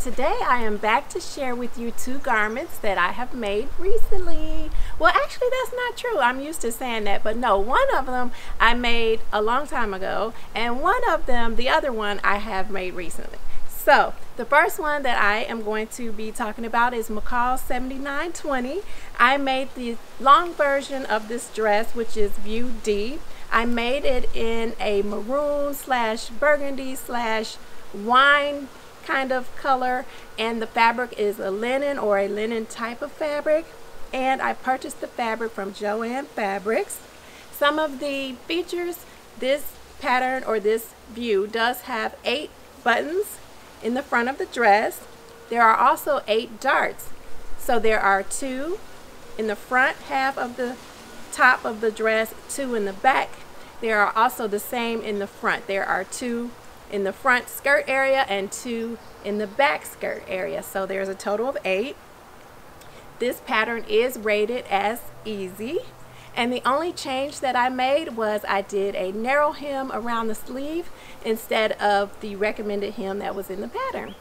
today I am back to share with you two garments that I have made recently. Well, actually that's not true. I'm used to saying that, but no, one of them I made a long time ago, and one of them, the other one, I have made recently. So, the first one that I am going to be talking about is McCall 7920. I made the long version of this dress, which is View D. I made it in a maroon slash burgundy slash wine kind of color and the fabric is a linen or a linen type of fabric and I purchased the fabric from Joann Fabrics. Some of the features, this pattern or this view does have eight buttons in the front of the dress. There are also eight darts. So there are two in the front half of the top of the dress, two in the back. There are also the same in the front. There are two in the front skirt area and two in the back skirt area. So there's a total of eight. This pattern is rated as easy. And the only change that I made was I did a narrow hem around the sleeve instead of the recommended hem that was in the pattern.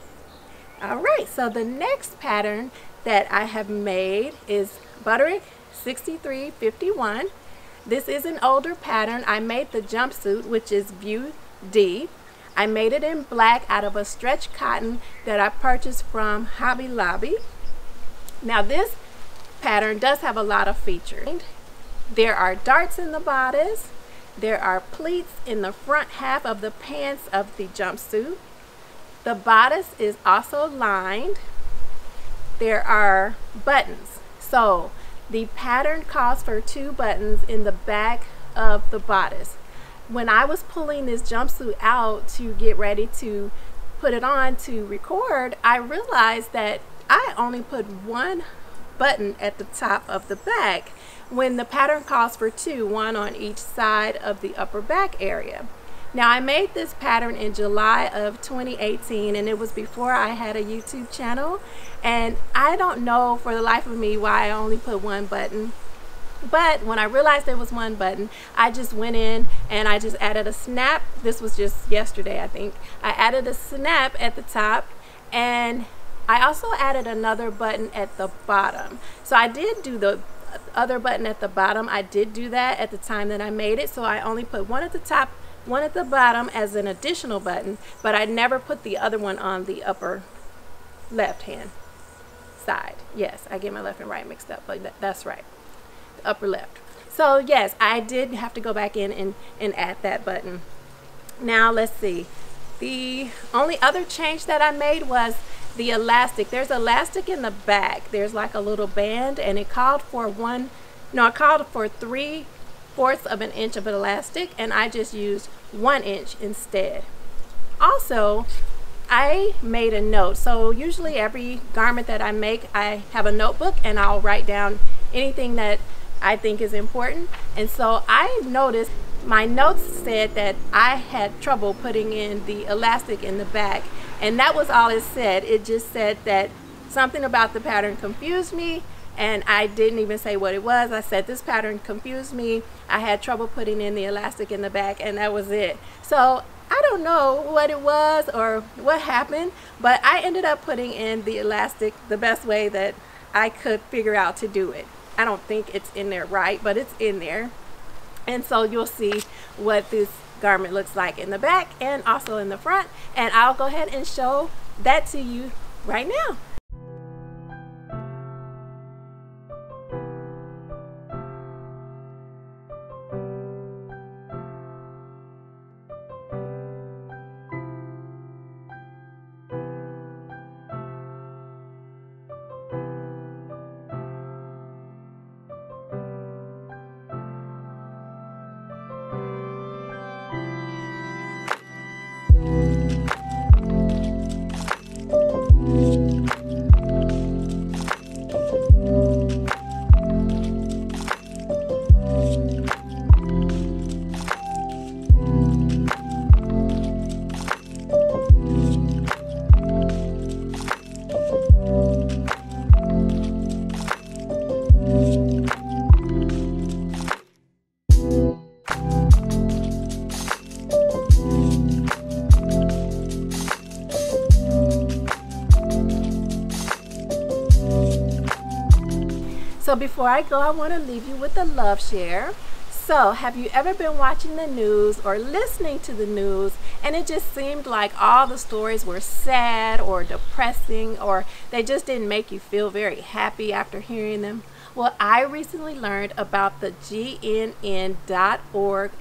All right, so the next pattern that I have made is Butterick 6351. This is an older pattern. I made the jumpsuit, which is View D. I made it in black out of a stretch cotton that I purchased from Hobby Lobby. Now this pattern does have a lot of features. There are darts in the bodice. There are pleats in the front half of the pants of the jumpsuit. The bodice is also lined. There are buttons. So the pattern calls for two buttons in the back of the bodice when I was pulling this jumpsuit out to get ready to put it on to record, I realized that I only put one button at the top of the back when the pattern calls for two, one on each side of the upper back area. Now I made this pattern in July of 2018 and it was before I had a YouTube channel and I don't know for the life of me why I only put one button but when I realized there was one button I just went in and I just added a snap. This was just yesterday I think. I added a snap at the top and I also added another button at the bottom. So I did do the other button at the bottom. I did do that at the time that I made it. So I only put one at the top one at the bottom as an additional button but I never put the other one on the upper left hand side. Yes I get my left and right mixed up but that's right upper left. So yes, I did have to go back in and, and add that button. Now let's see. The only other change that I made was the elastic. There's elastic in the back. There's like a little band and it called for one, no, it called for three fourths of an inch of elastic and I just used one inch instead. Also, I made a note. So usually every garment that I make, I have a notebook and I'll write down anything that I think is important. And so I noticed my notes said that I had trouble putting in the elastic in the back. And that was all it said. It just said that something about the pattern confused me and I didn't even say what it was. I said this pattern confused me. I had trouble putting in the elastic in the back and that was it. So I don't know what it was or what happened, but I ended up putting in the elastic the best way that I could figure out to do it. I don't think it's in there right, but it's in there. And so you'll see what this garment looks like in the back and also in the front. And I'll go ahead and show that to you right now. So before I go, I want to leave you with a love share. So, have you ever been watching the news or listening to the news and it just seemed like all the stories were sad or depressing or they just didn't make you feel very happy after hearing them? Well, I recently learned about the GNN.org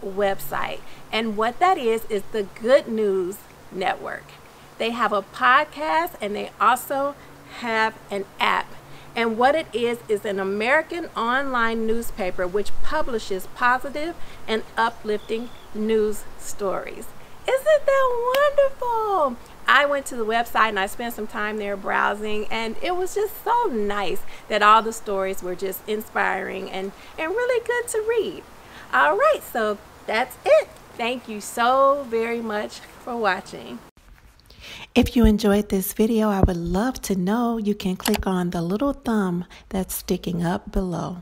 website, and what that is is the Good News Network. They have a podcast and they also have an app. And what it is is an American online newspaper which publishes positive and uplifting news stories. Isn't that wonderful? I went to the website and I spent some time there browsing, and it was just so nice that all the stories were just inspiring and, and really good to read. All right, so that's it. Thank you so very much for watching. If you enjoyed this video, I would love to know. You can click on the little thumb that's sticking up below.